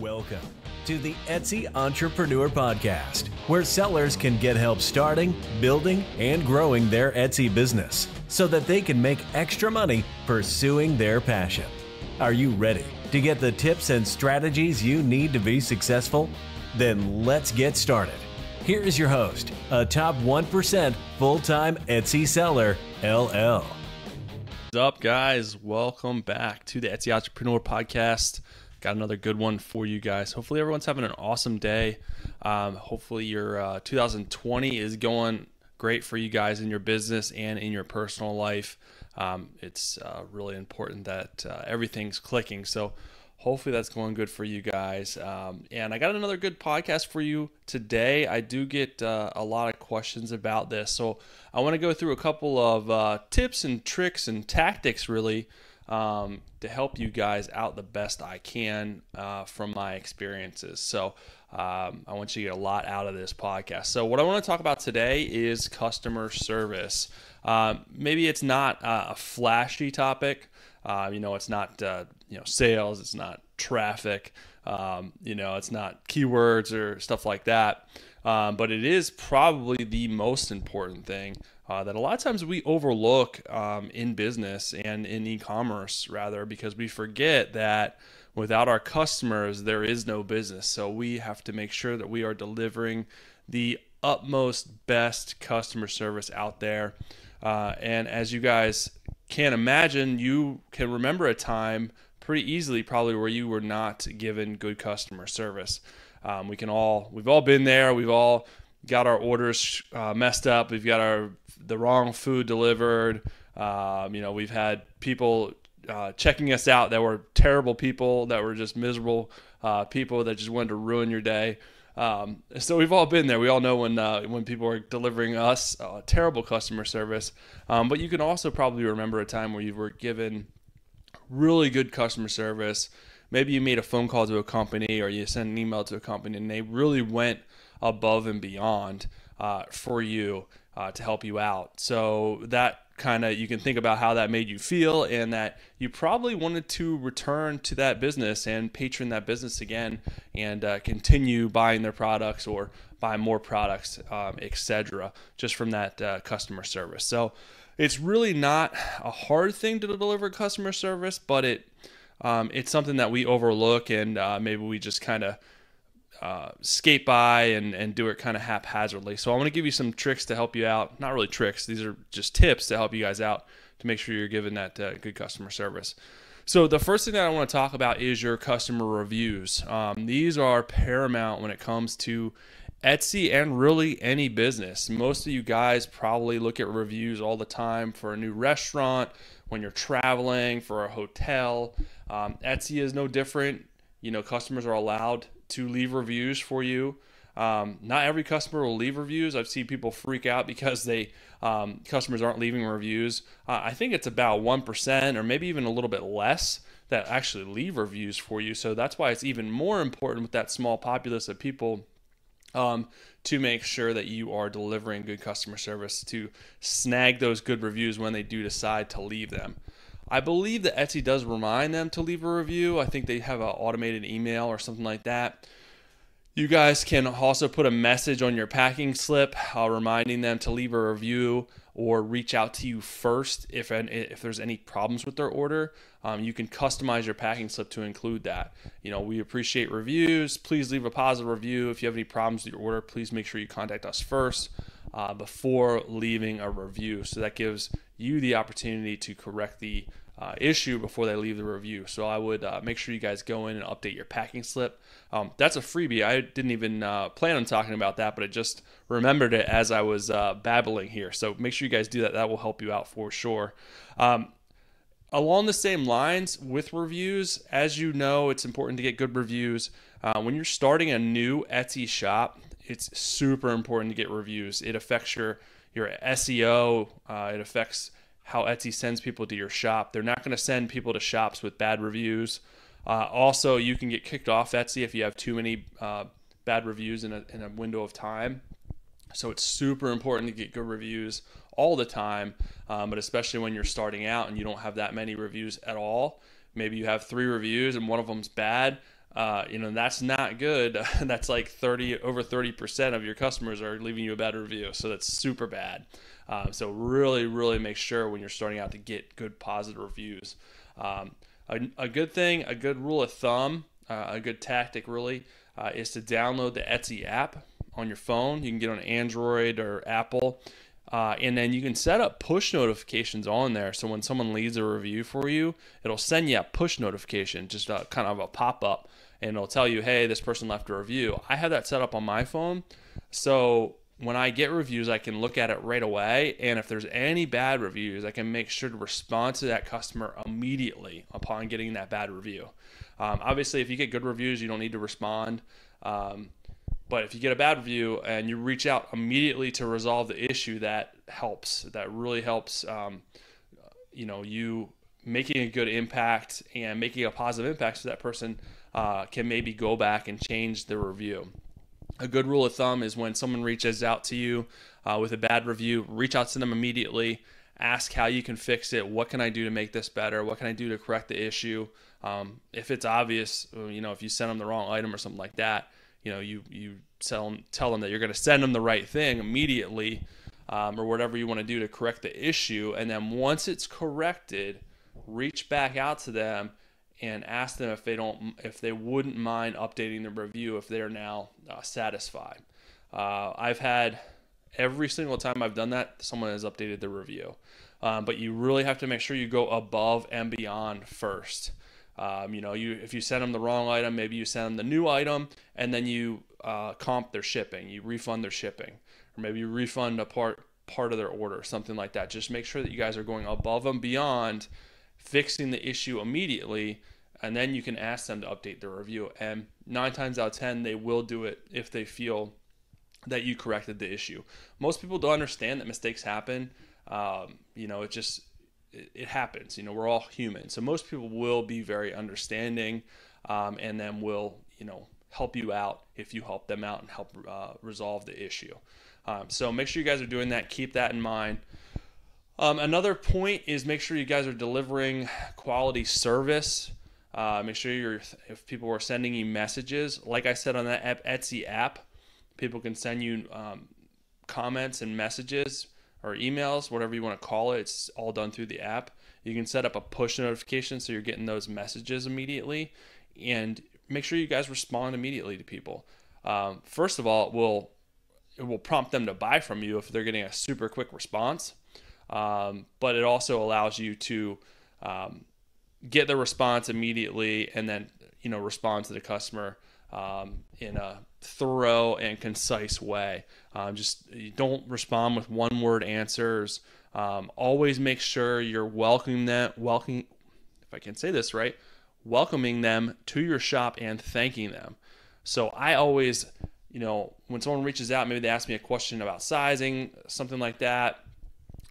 Welcome to the Etsy Entrepreneur Podcast, where sellers can get help starting, building, and growing their Etsy business so that they can make extra money pursuing their passion. Are you ready to get the tips and strategies you need to be successful? Then let's get started. Here is your host, a top 1% full time Etsy seller, LL. What's up, guys? Welcome back to the Etsy Entrepreneur Podcast. Got another good one for you guys. Hopefully, everyone's having an awesome day. Um, hopefully, your uh, 2020 is going great for you guys in your business and in your personal life. Um, it's uh, really important that uh, everything's clicking. So, hopefully, that's going good for you guys. Um, and I got another good podcast for you today. I do get uh, a lot of questions about this. So, I want to go through a couple of uh, tips and tricks and tactics, really um, to help you guys out the best I can uh, from my experiences. So um, I want you to get a lot out of this podcast. So what I want to talk about today is customer service. Um, maybe it's not a flashy topic. Uh, you know, it's not uh, you know sales. It's not traffic. Um, you know, it's not keywords or stuff like that. Um, but it is probably the most important thing uh, that a lot of times we overlook um, in business and in e-commerce rather because we forget that without our customers there is no business. So we have to make sure that we are delivering the utmost best customer service out there. Uh, and as you guys can imagine you can remember a time pretty easily probably where you were not given good customer service. Um, we can all we've all been there. We've all got our orders uh, messed up. We've got our the wrong food delivered. Um, you know, we've had people uh, checking us out that were terrible people, that were just miserable uh, people that just wanted to ruin your day. Um, so we've all been there. We all know when uh, when people are delivering us uh, terrible customer service. Um, but you can also probably remember a time where you were given really good customer service. Maybe you made a phone call to a company or you sent an email to a company and they really went above and beyond uh, for you uh, to help you out. So that kind of you can think about how that made you feel and that you probably wanted to return to that business and patron that business again and uh, continue buying their products or buy more products um, etc just from that uh, customer service so it's really not a hard thing to deliver customer service but it um, it's something that we overlook and uh, maybe we just kind of uh, skate by and, and do it kind of haphazardly. So I want to give you some tricks to help you out. Not really tricks, these are just tips to help you guys out to make sure you're giving that uh, good customer service. So the first thing that I want to talk about is your customer reviews. Um, these are paramount when it comes to Etsy and really any business. Most of you guys probably look at reviews all the time for a new restaurant, when you're traveling, for a hotel. Um, Etsy is no different. You know, customers are allowed to leave reviews for you. Um, not every customer will leave reviews. I've seen people freak out because they um, customers aren't leaving reviews. Uh, I think it's about one percent, or maybe even a little bit less, that actually leave reviews for you. So that's why it's even more important with that small populace of people um, to make sure that you are delivering good customer service to snag those good reviews when they do decide to leave them. I believe that Etsy does remind them to leave a review. I think they have an automated email or something like that. You guys can also put a message on your packing slip uh, reminding them to leave a review or reach out to you first if if there's any problems with their order. Um, you can customize your packing slip to include that. You know, we appreciate reviews. Please leave a positive review. If you have any problems with your order, please make sure you contact us first uh, before leaving a review. So that gives you the opportunity to correct the uh, issue before they leave the review. So I would uh, make sure you guys go in and update your packing slip. Um, that's a freebie. I didn't even uh, plan on talking about that, but I just remembered it as I was uh, babbling here. So make sure you guys do that. That will help you out for sure. Um, along the same lines with reviews, as you know, it's important to get good reviews. Uh, when you're starting a new Etsy shop, it's super important to get reviews. It affects your your SEO. Uh, it affects how Etsy sends people to your shop. They're not going to send people to shops with bad reviews. Uh, also, you can get kicked off Etsy if you have too many uh, bad reviews in a, in a window of time. So it's super important to get good reviews all the time, um, but especially when you're starting out and you don't have that many reviews at all. Maybe you have three reviews and one of them's bad. Uh, you know that's not good. that's like 30 over 30 percent of your customers are leaving you a bad review, so that's super bad. Um, so really, really make sure when you're starting out to get good positive reviews. Um, a, a, good thing, a good rule of thumb, uh, a good tactic really uh, is to download the Etsy app on your phone. You can get on Android or Apple. Uh, and then you can set up push notifications on there. So when someone leaves a review for you, it'll send you a push notification, just a, kind of a pop up, and it'll tell you, hey, this person left a review. I have that set up on my phone. So when I get reviews, I can look at it right away. And if there's any bad reviews, I can make sure to respond to that customer immediately upon getting that bad review. Um, obviously, if you get good reviews, you don't need to respond. Um, but if you get a bad review and you reach out immediately to resolve the issue, that helps. That really helps. Um, you know, you making a good impact and making a positive impact so that person uh, can maybe go back and change the review. A good rule of thumb is when someone reaches out to you uh, with a bad review, reach out to them immediately. Ask how you can fix it. What can I do to make this better? What can I do to correct the issue? Um, if it's obvious, you know, if you send them the wrong item or something like that, you know you you tell them, tell them that you're going to send them the right thing immediately um, or whatever you want to do to correct the issue and then once it's corrected reach back out to them and ask them if they don't if they wouldn't mind updating the review if they're now uh, satisfied. Uh, i've had every single time i've done that someone has updated the review. Um, but you really have to make sure you go above and beyond first. Um, you know, you if you send them the wrong item, maybe you send them the new item, and then you uh, comp their shipping, you refund their shipping, or maybe you refund a part part of their order, something like that. Just make sure that you guys are going above and beyond fixing the issue immediately, and then you can ask them to update their review. And nine times out of ten, they will do it if they feel that you corrected the issue. Most people don't understand that mistakes happen. Um, you know, it just it, it, happens. You know, we're all human. So most people will be very understanding um, and then will, you know, help you out if you help them out and help uh, resolve the issue. Um, so make sure you guys are doing that. Keep that in mind. Um, another point is make sure you guys are delivering quality service. Uh, make sure you're if people are sending you messages, like I said on that Etsy app, people can send you um, comments and messages or emails, whatever you want to call it. It's all done through the app. You can set up a push notification so you're getting those messages immediately, and make sure you guys respond immediately to people. Um, first of all, it will it will prompt them to buy from you if they're getting a super quick response, um, but it also allows you to um, get the response immediately and then you know respond to the customer um, in a thorough and concise way. Um, just don't respond with one word answers. Um, always make sure you're welcoming them, welcoming, if I can say this right, welcoming them to your shop and thanking them. So I always, you know, when someone reaches out, maybe they ask me a question about sizing, something like that.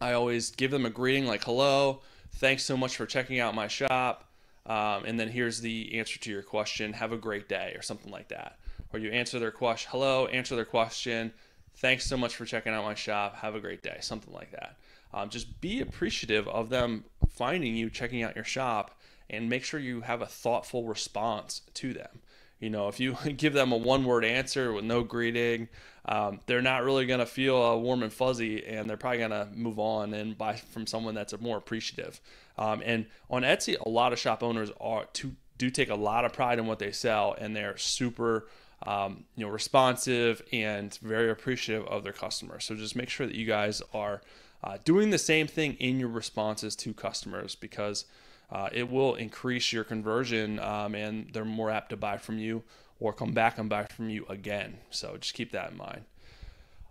I always give them a greeting like, hello, thanks so much for checking out my shop. Um, and then here's the answer to your question. Have a great day, or something like that. Or you answer their question, hello, answer their question. Thanks so much for checking out my shop. Have a great day, something like that. Um, just be appreciative of them finding you, checking out your shop, and make sure you have a thoughtful response to them. You know, if you give them a one word answer with no greeting, um, they're not really going to feel uh, warm and fuzzy, and they're probably going to move on and buy from someone that's more appreciative. Um, and on Etsy, a lot of shop owners are to, do take a lot of pride in what they sell, and they're super um, you know responsive and very appreciative of their customers. So just make sure that you guys are uh, doing the same thing in your responses to customers because uh, it will increase your conversion um, and they're more apt to buy from you or come back and buy from you again. So just keep that in mind.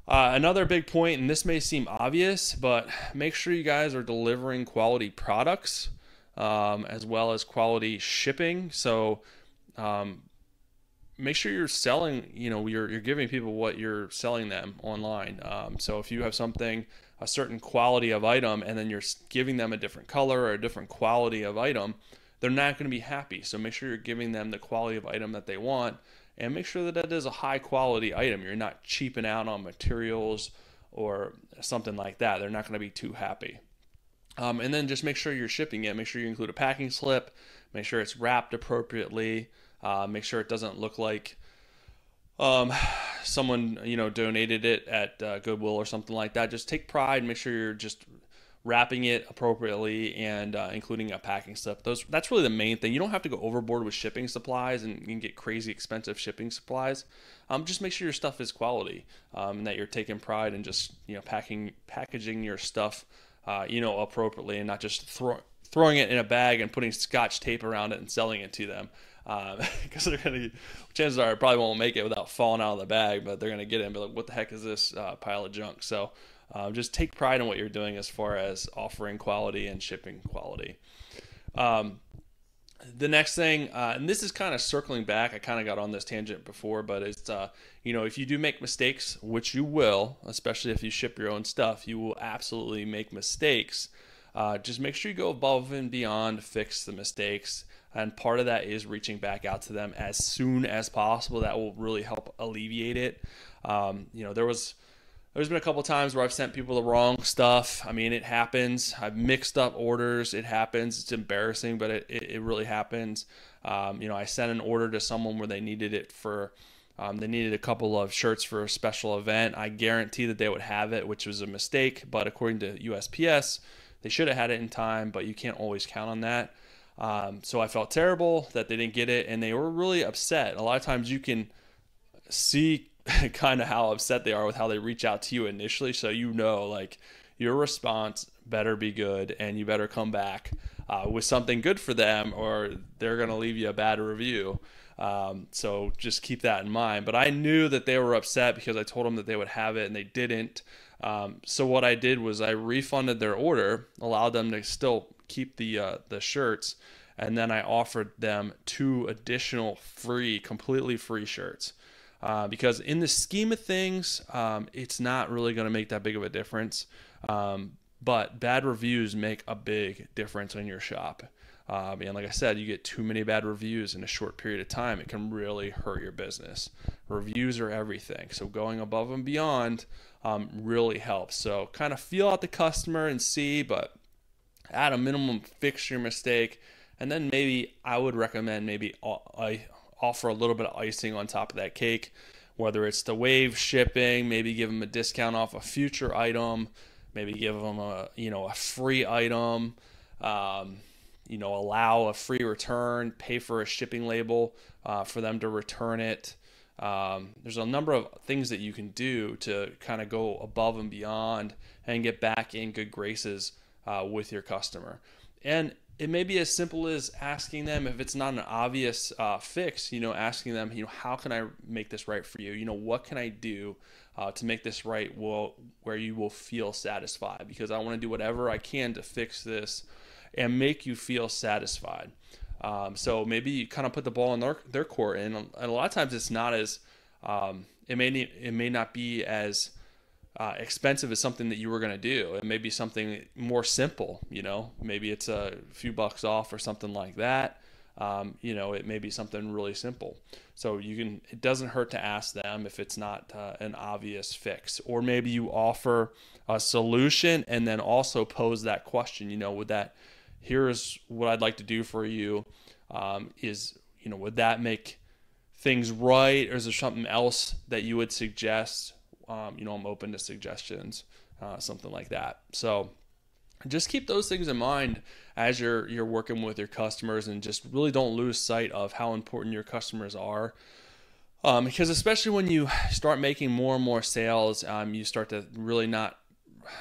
Uh, another big point, and this may seem obvious, but make sure you guys are delivering quality products um, as well as quality shipping. So um, make sure you're selling, you know, you're, you're giving people what you're selling them online. Um, so if you have something, a certain quality of item, and then you're giving them a different color or a different quality of item, they're not going to be happy. So make sure you're giving them the quality of item that they want and make sure that that is a high quality item. You're not cheaping out on materials or something like that. They're not going to be too happy. Um, and then just make sure you're shipping it. Make sure you include a packing slip. Make sure it's wrapped appropriately. Uh, make sure it doesn't look like um, someone you know donated it at uh, Goodwill or something like that. Just take pride. Make sure you're just wrapping it appropriately and uh, including a packing slip. Those that's really the main thing. You don't have to go overboard with shipping supplies and get crazy expensive shipping supplies. Um, just make sure your stuff is quality um, and that you're taking pride in just you know packing packaging your stuff uh, you know appropriately and not just throw, throwing it in a bag and putting scotch tape around it and selling it to them because um, they're gonna chances are I probably won't make it without falling out of the bag but they're gonna get it and be like what the heck is this uh, pile of junk so um, just take pride in what you're doing as far as offering quality and shipping quality. Um, the next thing, uh, and this is kind of circling back. I kind of got on this tangent before, but it's uh, you know if you do make mistakes, which you will, especially if you ship your own stuff, you will absolutely make mistakes. Uh, just make sure you go above and beyond fix the mistakes, and part of that is reaching back out to them as soon as possible. That will really help alleviate it. Um, you know, there was there's been a couple times where I've sent people the wrong stuff. I mean, it happens. I've mixed up orders. It happens. It's embarrassing, but it, it, it really happens. Um, you know, I sent an order to someone where they needed it for, um, they needed a couple of shirts for a special event. I guarantee that they would have it, which was a mistake. But according to USPS, they should have had it in time, but you can't always count on that. Um, so I felt terrible that they didn't get it, and they were really upset. A lot of times you can see kind of how upset they are with how they reach out to you initially. So you know, like your response better be good, and you better come back uh, with something good for them, or they're gonna leave you a bad review. Um, so just keep that in mind. But I knew that they were upset because I told them that they would have it, and they didn't. Um, so what I did was I refunded their order, allowed them to still keep the uh, the shirts, and then I offered them two additional free, completely free shirts. Uh, because in the scheme of things, um, it's not really going to make that big of a difference. Um, but bad reviews make a big difference in your shop. Um, and like I said, you get too many bad reviews in a short period of time, it can really hurt your business. Reviews are everything. So going above and beyond um, really helps. So kind of feel out the customer and see, but at a minimum, fix your mistake. And then maybe I would recommend maybe I offer a little bit of icing on top of that cake, whether it's the waive shipping, maybe give them a discount off a future item, maybe give them a you know a free item, um, you know allow a free return, pay for a shipping label uh, for them to return it. Um, there's a number of things that you can do to kind of go above and beyond and get back in good graces uh, with your customer. And it may be as simple as asking them if it's not an obvious uh, fix you know asking them you know how can i make this right for you? You know what can i do uh, to make this right will where you will feel satisfied? Because i want to do whatever i can to fix this and make you feel satisfied. Um, so maybe you kind of put the ball in their, their court and, and a lot of times it's not as um, it may it may not be as uh, expensive is something that you were going to do. It may be something more simple, you know, maybe it's a few bucks off or something like that. Um, you know, it may be something really simple. So you can, it doesn't hurt to ask them if it's not uh, an obvious fix. Or maybe you offer a solution and then also pose that question, you know, would that, here's what I'd like to do for you. Um, is, you know, would that make things right? Or is there something else that you would suggest? Um, you know, I'm open to suggestions, uh, something like that. So just keep those things in mind as you're you're working with your customers, and just really don't lose sight of how important your customers are. Um, because especially when you start making more and more sales, um, you start to really not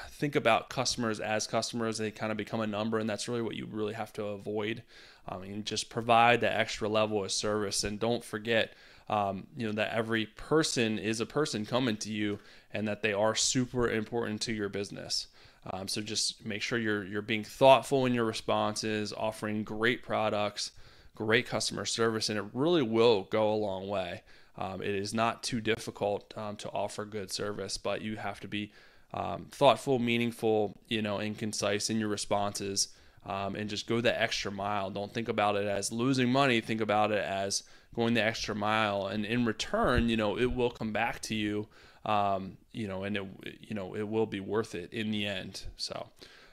think about customers as customers. They kind of become a number, and that's really what you really have to avoid. Um, and just provide the extra level of service, and don't forget um, you know that every person is a person coming to you and that they are super important to your business um, so just make sure you're you're being thoughtful in your responses offering great products great customer service and it really will go a long way um, it is not too difficult um, to offer good service but you have to be um, thoughtful meaningful you know and concise in your responses um, and just go the extra mile. Don't think about it as losing money. Think about it as going the extra mile, and in return, you know, it will come back to you. Um, you know, and it you know it will be worth it in the end. So.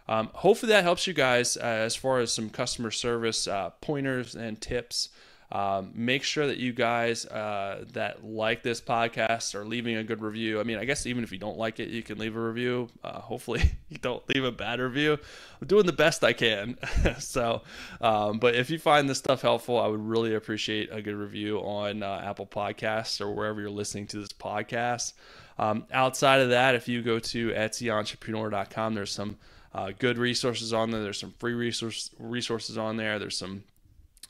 Um, hopefully that helps you guys uh, as far as some customer service uh, pointers and tips. Um, make sure that you guys uh, that like this podcast are leaving a good review. I mean, I guess even if you don't like it, you can leave a review. Uh, hopefully, you don't leave a bad review. I'm doing the best I can. so, um, but if you find this stuff helpful, I would really appreciate a good review on uh, Apple Podcasts or wherever you're listening to this podcast. Um, outside of that, if you go to EtsyEntrepreneur.com, there's some uh, good resources on there. There's some free resource resources on there. There's some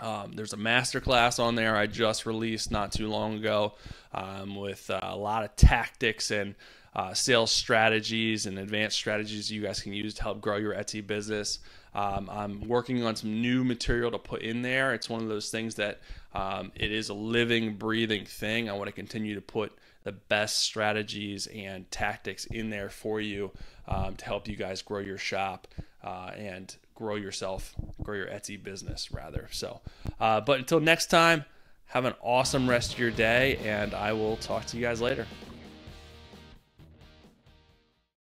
um, there's a master class on there I just released not too long ago um, with uh, a lot of tactics and uh, sales strategies and advanced strategies you guys can use to help grow your Etsy business. Um, I'm working on some new material to put in there. It's one of those things that um, it is a living, breathing thing. I want to continue to put the best strategies and tactics in there for you um, to help you guys grow your shop uh, and grow yourself, grow your Etsy business rather. So, uh, but until next time, have an awesome rest of your day, and I will talk to you guys later.